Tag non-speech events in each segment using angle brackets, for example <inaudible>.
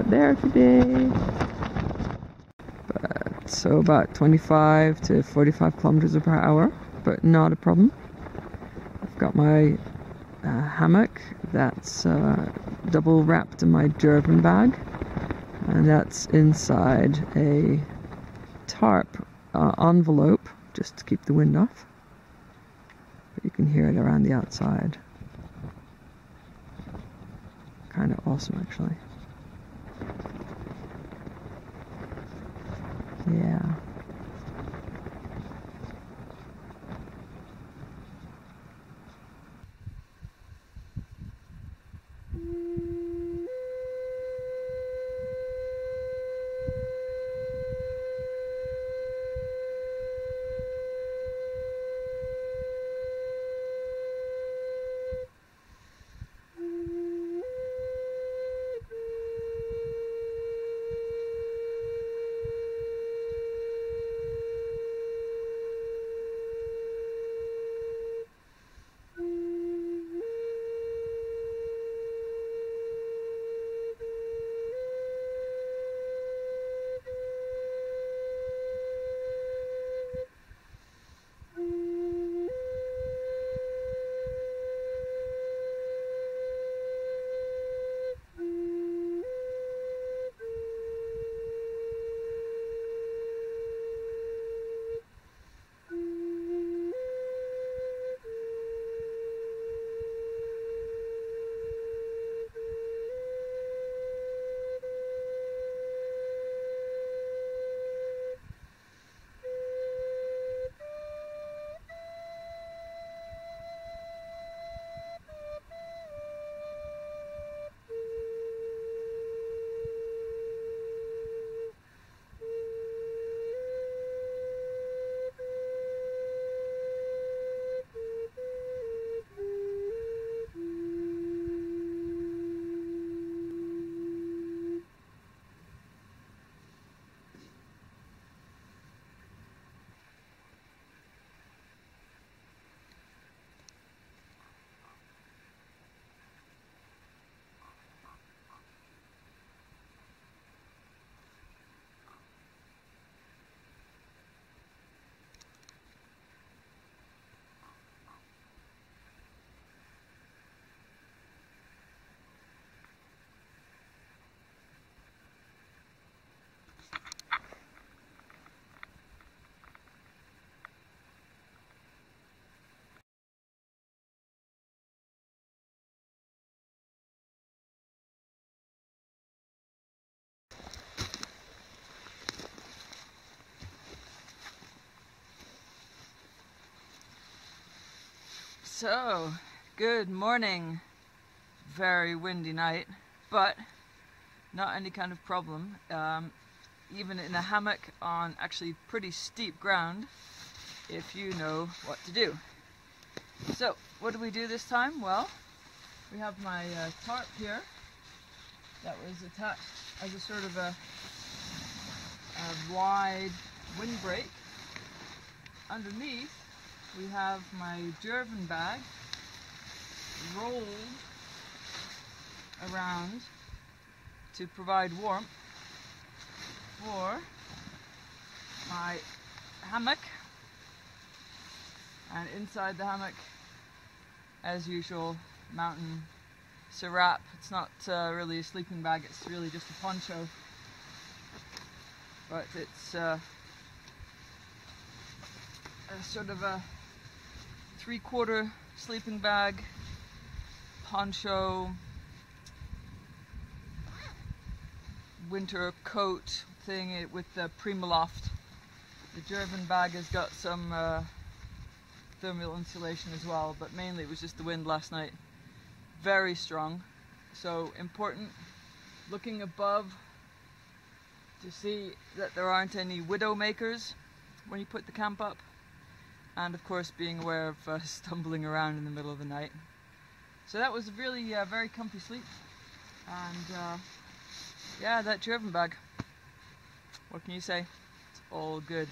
out there today. But so about 25 to 45 kilometers per hour, but not a problem. I've got my uh, hammock that's uh, double wrapped in my Jerven bag, and that's inside a tarp uh, envelope just to keep the wind off. But you can hear it around the outside. Kind of awesome, actually. Yeah. So, good morning. Very windy night, but not any kind of problem. Um, even in a hammock on actually pretty steep ground, if you know what to do. So, what do we do this time? Well, we have my uh, tarp here that was attached as a sort of a, a wide windbreak. Underneath we have my Jerven bag rolled around to provide warmth for my hammock. And inside the hammock as usual mountain Serape. It's not uh, really a sleeping bag it's really just a poncho. But it's uh, a sort of a three-quarter sleeping bag, poncho, winter coat thing with the Primaloft. The Jerven bag has got some uh, thermal insulation as well, but mainly it was just the wind last night. Very strong, so important. Looking above to see that there aren't any widow makers when you put the camp up and of course being aware of uh, <laughs> stumbling around in the middle of the night. So that was a really uh, very comfy sleep. And uh, yeah that Jerven bag. What can you say? It's all good.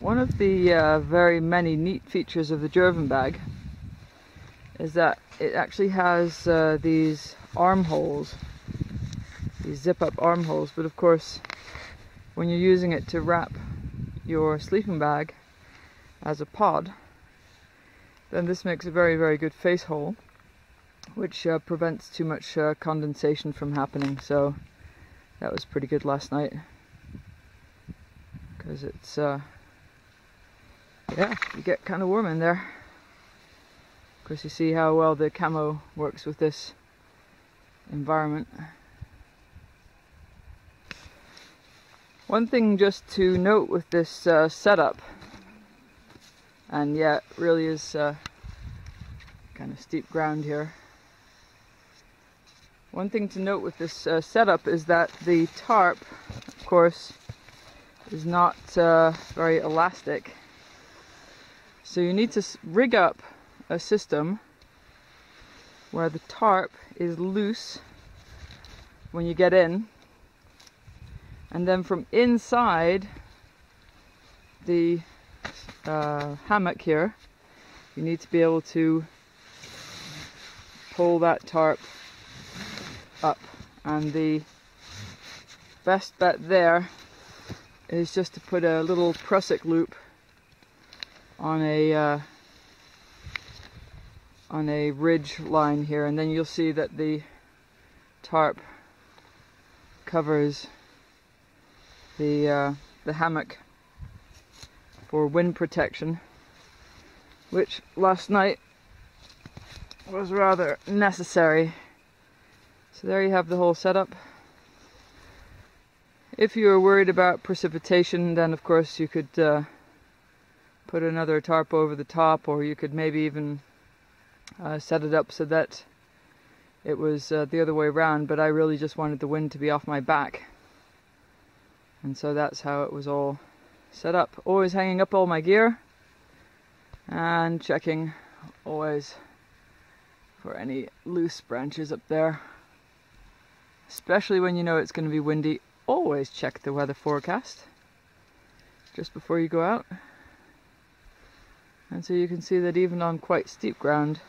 One of the uh, very many neat features of the Jerven bag is that it actually has uh, these armholes, these zip up armholes, but of course when you're using it to wrap your sleeping bag as a pod, then this makes a very, very good face hole, which uh, prevents too much uh, condensation from happening. So that was pretty good last night because it's, uh, yeah, you get kind of warm in there. Of course, you see how well the camo works with this environment. One thing just to note with this uh, setup, and yeah, it really is uh, kind of steep ground here. One thing to note with this uh, setup is that the tarp, of course, is not uh, very elastic. So you need to rig up a system where the tarp is loose when you get in and then from inside the uh, hammock here you need to be able to pull that tarp up. And the best bet there is just to put a little prusik loop on a uh, on a ridge line here. And then you'll see that the tarp covers the uh, the hammock for wind protection, which last night was rather necessary. So there you have the whole setup. If you are worried about precipitation, then of course you could uh, put another tarp over the top, or you could maybe even uh, set it up so that it was uh, the other way around. But I really just wanted the wind to be off my back and so that's how it was all set up. Always hanging up all my gear and checking always for any loose branches up there. Especially when you know it's going to be windy always check the weather forecast just before you go out. And so you can see that even on quite steep ground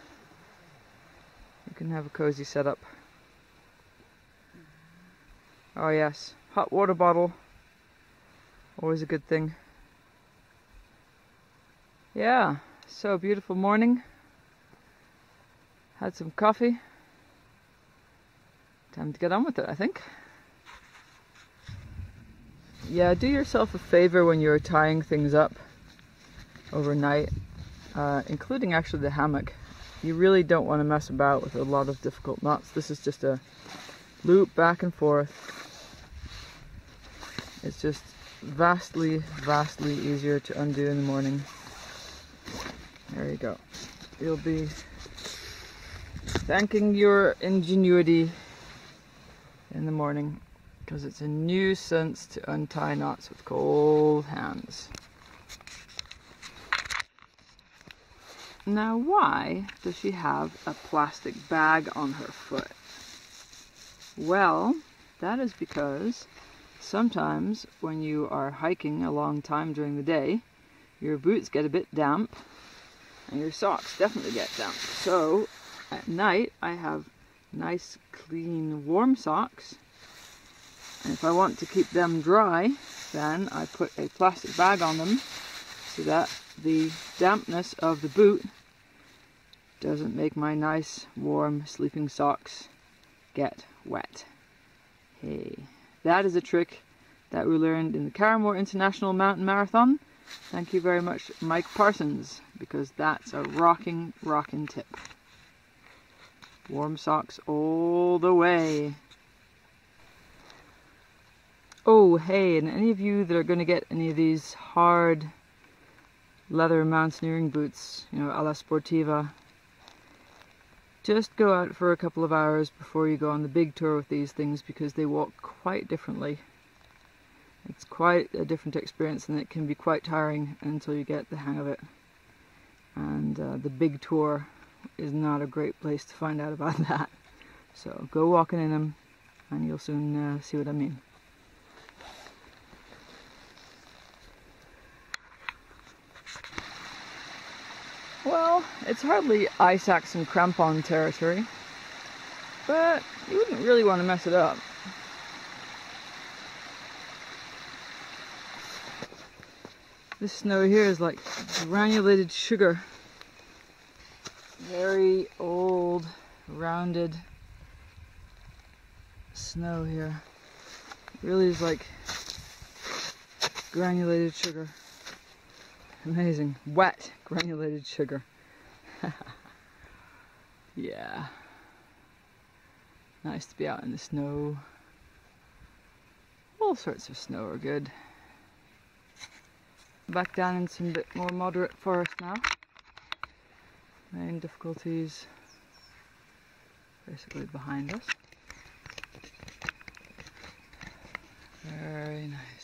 you can have a cozy setup. Oh yes hot water bottle Always a good thing. Yeah, so beautiful morning. Had some coffee. Time to get on with it, I think. Yeah, do yourself a favor when you're tying things up overnight, uh, including actually the hammock. You really don't want to mess about with a lot of difficult knots. This is just a loop back and forth. It's just vastly, vastly easier to undo in the morning. There you go. You'll be thanking your ingenuity in the morning because it's a nuisance to untie knots with cold hands. Now why does she have a plastic bag on her foot? Well, that is because Sometimes when you are hiking a long time during the day, your boots get a bit damp and your socks definitely get damp. So at night I have nice clean warm socks and if I want to keep them dry then I put a plastic bag on them so that the dampness of the boot doesn't make my nice warm sleeping socks get wet. Hey. That is a trick that we learned in the Karrimor International Mountain Marathon. Thank you very much, Mike Parsons, because that's a rocking, rocking tip. Warm socks all the way. Oh, hey, and any of you that are going to get any of these hard leather mountaineering boots, you know, a la Sportiva, just go out for a couple of hours before you go on the big tour with these things because they walk quite differently. It's quite a different experience and it can be quite tiring until you get the hang of it. And uh, the big tour is not a great place to find out about <laughs> that. So go walking in them and you'll soon uh, see what I mean. Well, it's hardly ice axe and crampon territory, but you wouldn't really want to mess it up. This snow here is like granulated sugar. Very old, rounded snow here. It really is like granulated sugar. Amazing. Wet granulated sugar. <laughs> yeah. Nice to be out in the snow. All sorts of snow are good. Back down in some bit more moderate forest now. Main difficulties basically behind us. Very nice.